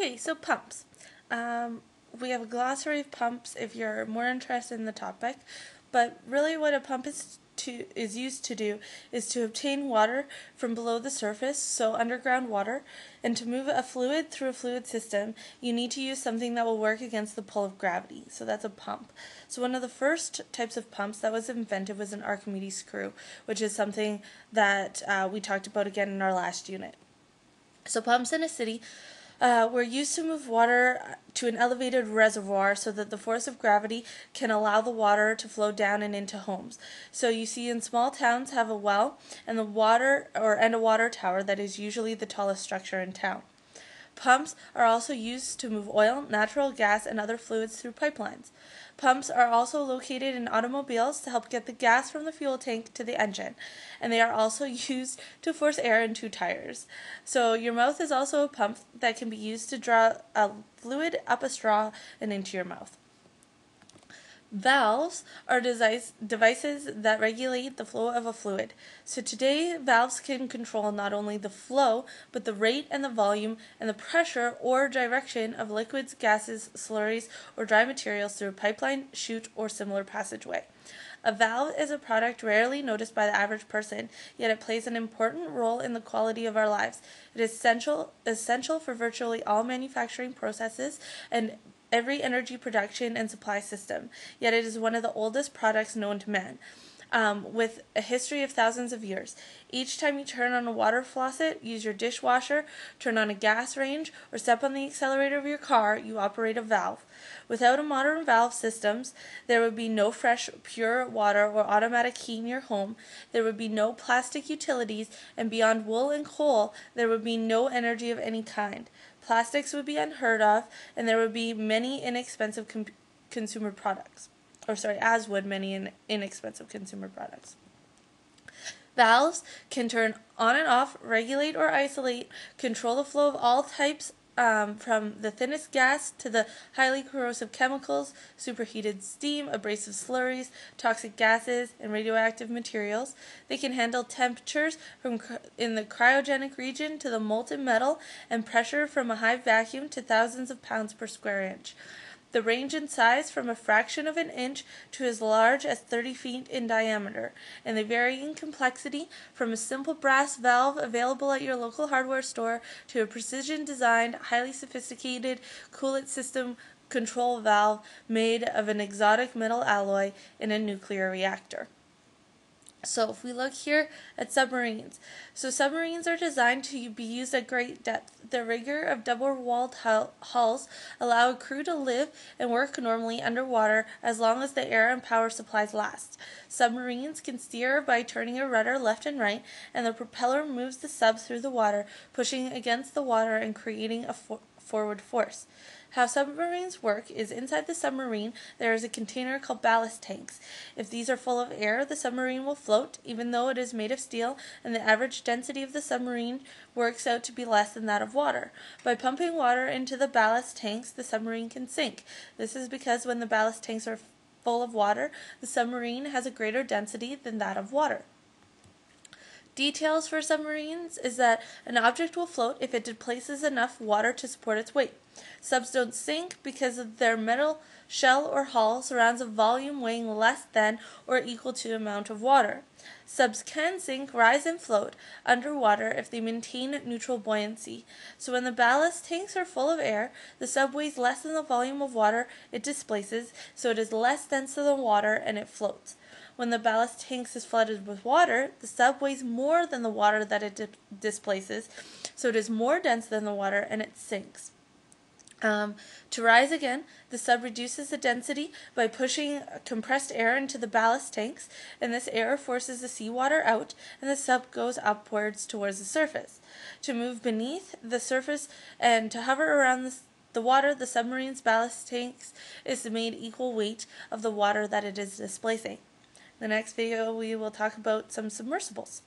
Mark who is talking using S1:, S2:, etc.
S1: Okay, so pumps. Um, we have a glossary of pumps if you're more interested in the topic, but really what a pump is to is used to do is to obtain water from below the surface, so underground water, and to move a fluid through a fluid system, you need to use something that will work against the pull of gravity. So that's a pump. So one of the first types of pumps that was invented was an Archimedes screw, which is something that uh, we talked about again in our last unit. So pumps in a city uh, were used to move water to an elevated reservoir so that the force of gravity can allow the water to flow down and into homes. So you see in small towns have a well and the water or and a water tower that is usually the tallest structure in town. Pumps are also used to move oil, natural gas, and other fluids through pipelines. Pumps are also located in automobiles to help get the gas from the fuel tank to the engine, and they are also used to force air into tires. So, your mouth is also a pump that can be used to draw a fluid up a straw and into your mouth. Valves are devices that regulate the flow of a fluid. So today, valves can control not only the flow, but the rate and the volume and the pressure or direction of liquids, gases, slurries, or dry materials through a pipeline, chute, or similar passageway. A valve is a product rarely noticed by the average person, yet it plays an important role in the quality of our lives. It is essential, essential for virtually all manufacturing processes and every energy production and supply system, yet it is one of the oldest products known to man. Um, with a history of thousands of years. Each time you turn on a water faucet, use your dishwasher, turn on a gas range, or step on the accelerator of your car, you operate a valve. Without a modern valve systems, there would be no fresh, pure water or automatic heat in your home, there would be no plastic utilities, and beyond wool and coal, there would be no energy of any kind plastics would be unheard of, and there would be many inexpensive com- consumer products. Or, sorry, as would many in- inexpensive consumer products. Valves can turn on and off, regulate or isolate, control the flow of all types um, from the thinnest gas to the highly corrosive chemicals, superheated steam, abrasive slurries, toxic gases, and radioactive materials. They can handle temperatures from in the cryogenic region to the molten metal and pressure from a high vacuum to thousands of pounds per square inch. The range in size from a fraction of an inch to as large as 30 feet in diameter, and they vary in complexity from a simple brass valve available at your local hardware store to a precision designed, highly sophisticated coolant system control valve made of an exotic metal alloy in a nuclear reactor. So if we look here at submarines, so submarines are designed to be used at great depth. The rigor of double-walled hulls allow a crew to live and work normally underwater as long as the air and power supplies last. Submarines can steer by turning a rudder left and right, and the propeller moves the sub through the water, pushing against the water and creating a forward force. How submarines work is inside the submarine there is a container called ballast tanks. If these are full of air, the submarine will float, even though it is made of steel, and the average density of the submarine works out to be less than that of water. By pumping water into the ballast tanks, the submarine can sink. This is because when the ballast tanks are full of water, the submarine has a greater density than that of water. Details for submarines is that an object will float if it displaces enough water to support its weight. Subs don't sink because their metal shell or hull surrounds a volume weighing less than or equal to the amount of water. Subs can sink, rise, and float underwater if they maintain neutral buoyancy. So when the ballast tanks are full of air, the sub weighs less than the volume of water it displaces, so it is less dense than the water and it floats. When the ballast tanks is flooded with water, the sub weighs more than the water that it di- displaces, so it is more dense than the water and it sinks. Um, to rise again, the sub reduces the density by pushing compressed air into the ballast tanks, and this air forces the seawater out, and the sub goes upwards towards the surface. To move beneath the surface and to hover around the, the water, the submarine's ballast tanks is made equal weight of the water that it is displacing. In The next video we will talk about some submersibles.